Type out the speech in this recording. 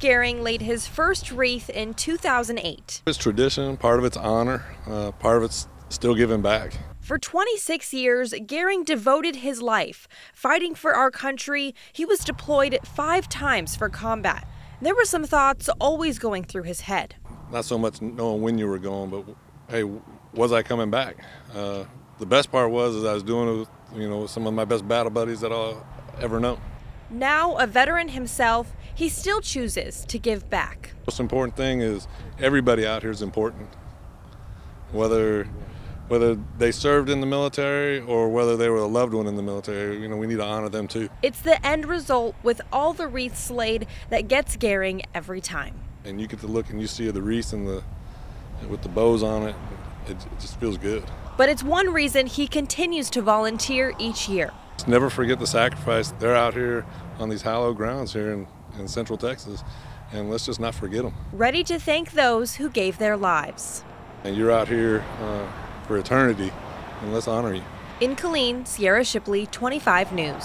Gehring laid his first wreath in 2008. It's tradition, part of it's honor, uh, part of it's still giving back. For 26 years, Gehring devoted his life fighting for our country. He was deployed five times for combat. There were some thoughts always going through his head. Not so much knowing when you were going, but hey, was I coming back? Uh, the best part was is I was doing it with, you know, some of my best battle buddies that I'll ever know. Now a veteran himself, he still chooses to give back. Most important thing is everybody out here is important. Whether whether they served in the military or whether they were a loved one in the military, you know, we need to honor them too. It's the end result with all the wreaths laid that gets Gehring every time. And you get to look and you see the wreath and the with the bows on it, it, it just feels good. But it's one reason he continues to volunteer each year. Just never forget the sacrifice. They're out here on these hallowed grounds here in, in Central Texas, and let's just not forget them. Ready to thank those who gave their lives. And you're out here uh, for eternity, and let's honor you. In Killeen, Sierra Shipley, 25 News.